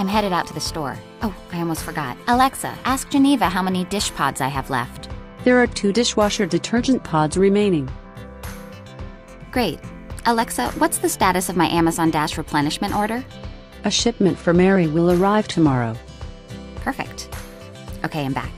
I'm headed out to the store. Oh, I almost forgot. Alexa, ask Geneva how many dish pods I have left. There are two dishwasher detergent pods remaining. Great. Alexa, what's the status of my Amazon Dash replenishment order? A shipment for Mary will arrive tomorrow. Perfect. Okay, I'm back.